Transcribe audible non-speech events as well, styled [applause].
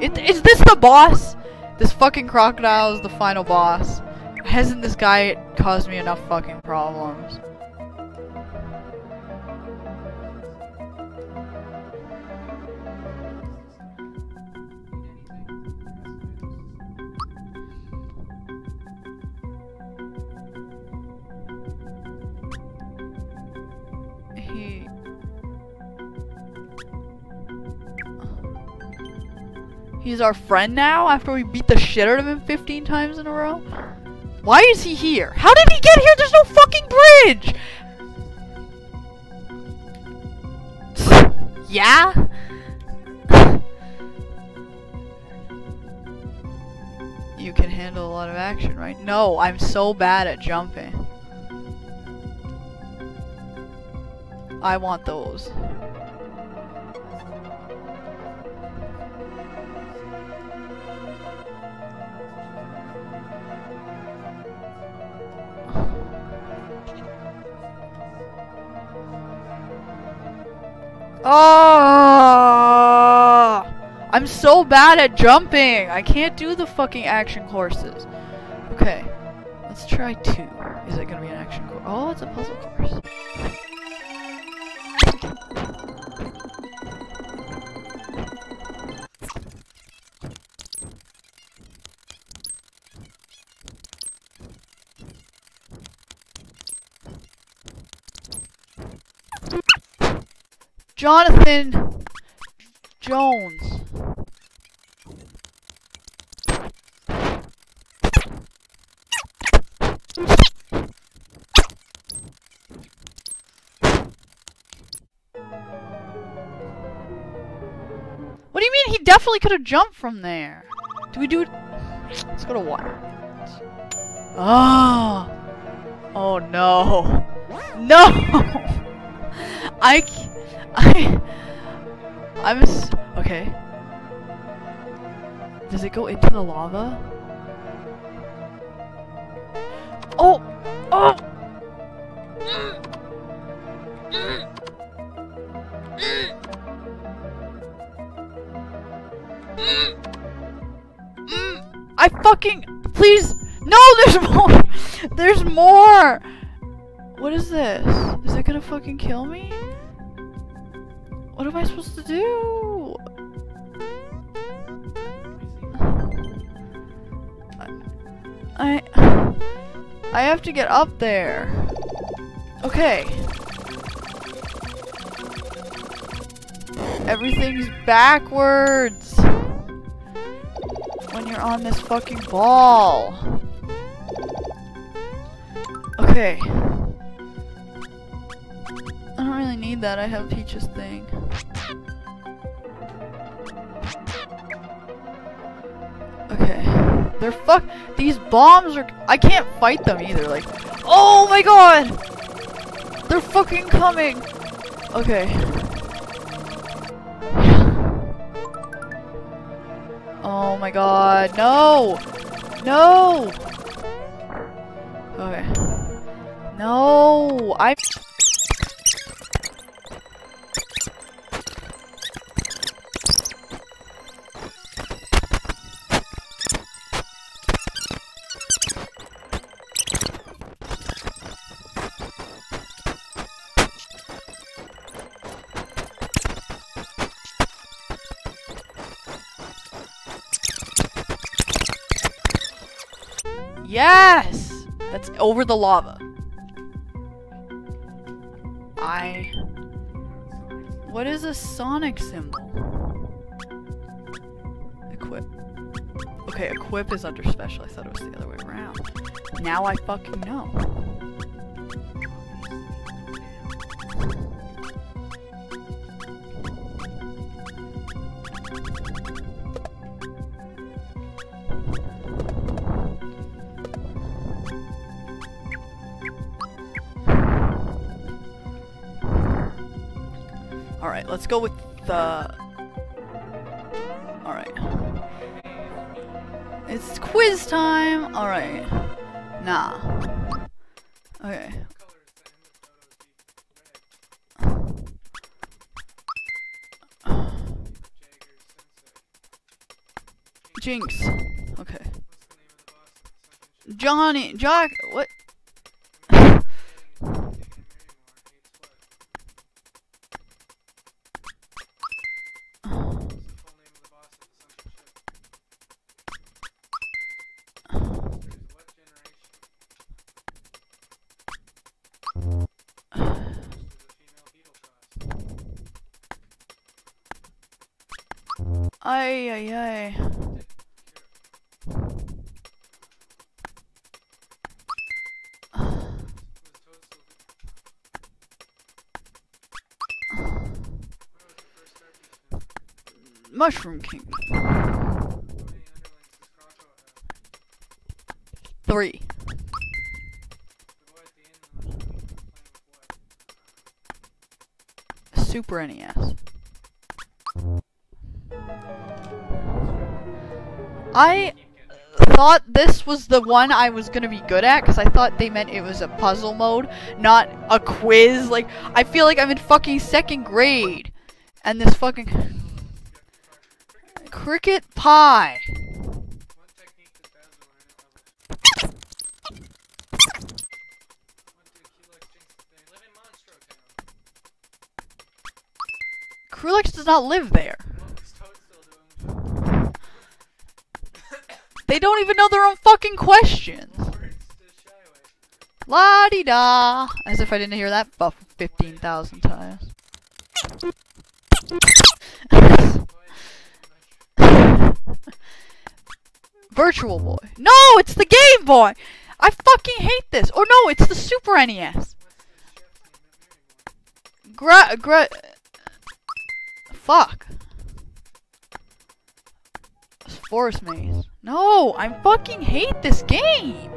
It, is this the boss? This fucking crocodile is the final boss. Hasn't this guy caused me enough fucking problems? He's our friend now after we beat the shit out of him 15 times in a row? Why is he here? How did he get here? There's no fucking bridge! [laughs] yeah? you can handle a lot of action, right? No, I'm so bad at jumping. I want those. Oh! I'm so bad at jumping. I can't do the fucking action courses. Okay, let's try two. Is it gonna be an action course? Oh, it's a puzzle course. Jonathan Jones. What do you mean? He definitely could have jumped from there. Do we do it? Let's go to water. Oh. Oh no. [laughs] No. [laughs] I. I. [laughs] I'm. Okay. Does it go into the lava? Oh. Oh. I fucking please no [laughs] there's more there's more what is this is it gonna fucking kill me what am I supposed to do I I have to get up there okay everything's backwards when you're on this fucking ball. Okay. Need that. I have Peach's thing. Okay. They're fuck. These bombs are. I can't fight them either. Like. Oh my god! They're fucking coming! Okay. Oh my god, no! No! Okay. No! I- Yes! That's over the lava. I... What is a Sonic Cymbal? Equip. Okay, equip is under special. I thought it was the other way around. Now I fucking know. Alright, let's go with the... Alright. It's quiz time! Alright. Nah. Okay. Jinx. Okay. Johnny, Jock, what? Ay, ay, ay. Mushroom King. Three. Super NES. I thought this was the one I was gonna be good at because I thought they meant it was a puzzle mode, not a quiz. Like, I feel like I'm in fucking second grade. And this fucking. Cricket pie. Culex does not live there. They don't even know their own fucking questions. La di da. As if I didn't hear that buff 15,000 times. [laughs] Virtual Boy. No, it's the Game Boy! I fucking hate this. Or no, it's the Super NES. Gra- gra- Fuck. Forest Maze. No, I fucking hate this game.